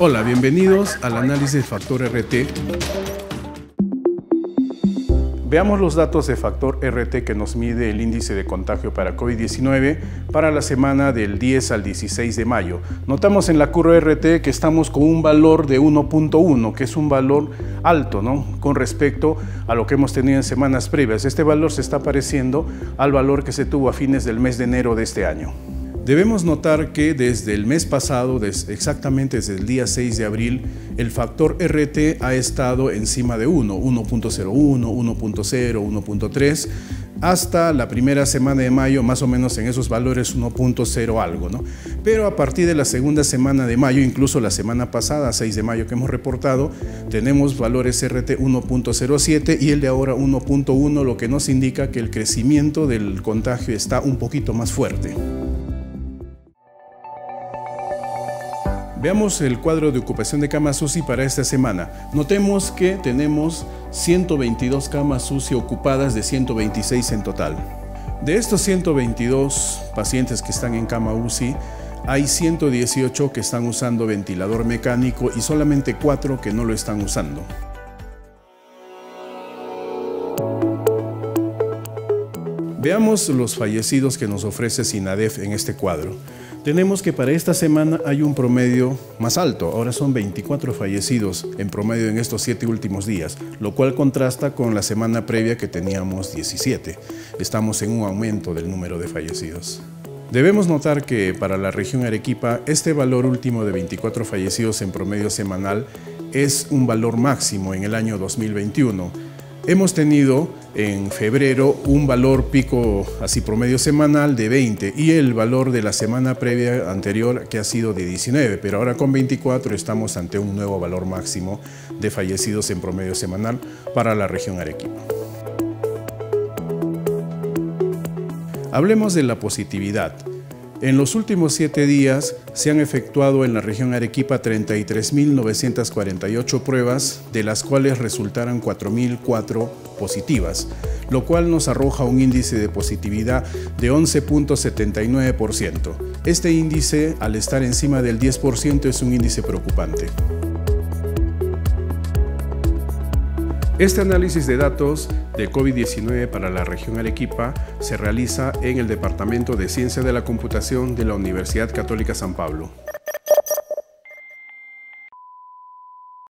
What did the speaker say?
Hola, bienvenidos al análisis del factor RT. Veamos los datos de factor RT que nos mide el índice de contagio para COVID-19 para la semana del 10 al 16 de mayo. Notamos en la curva RT que estamos con un valor de 1.1, que es un valor alto ¿no? con respecto a lo que hemos tenido en semanas previas. Este valor se está pareciendo al valor que se tuvo a fines del mes de enero de este año. Debemos notar que desde el mes pasado, exactamente desde el día 6 de abril, el factor RT ha estado encima de 1, 1.01, 1.0, 1.3, hasta la primera semana de mayo, más o menos en esos valores 1.0 algo, ¿no? Pero a partir de la segunda semana de mayo, incluso la semana pasada, 6 de mayo que hemos reportado, tenemos valores RT 1.07 y el de ahora 1.1, lo que nos indica que el crecimiento del contagio está un poquito más fuerte. Veamos el cuadro de ocupación de camas UCI para esta semana. Notemos que tenemos 122 camas UCI ocupadas de 126 en total. De estos 122 pacientes que están en cama UCI, hay 118 que están usando ventilador mecánico y solamente 4 que no lo están usando. Veamos los fallecidos que nos ofrece SINADEF en este cuadro tenemos que para esta semana hay un promedio más alto. Ahora son 24 fallecidos en promedio en estos siete últimos días, lo cual contrasta con la semana previa que teníamos 17. Estamos en un aumento del número de fallecidos. Debemos notar que para la región Arequipa este valor último de 24 fallecidos en promedio semanal es un valor máximo en el año 2021 Hemos tenido en febrero un valor pico así promedio semanal de 20 y el valor de la semana previa anterior que ha sido de 19, pero ahora con 24 estamos ante un nuevo valor máximo de fallecidos en promedio semanal para la región Arequipa. Hablemos de la positividad. En los últimos siete días se han efectuado en la región Arequipa 33.948 pruebas, de las cuales resultaron 4.004 positivas, lo cual nos arroja un índice de positividad de 11.79%. Este índice, al estar encima del 10%, es un índice preocupante. Este análisis de datos de COVID-19 para la región Arequipa se realiza en el Departamento de Ciencia de la Computación de la Universidad Católica San Pablo.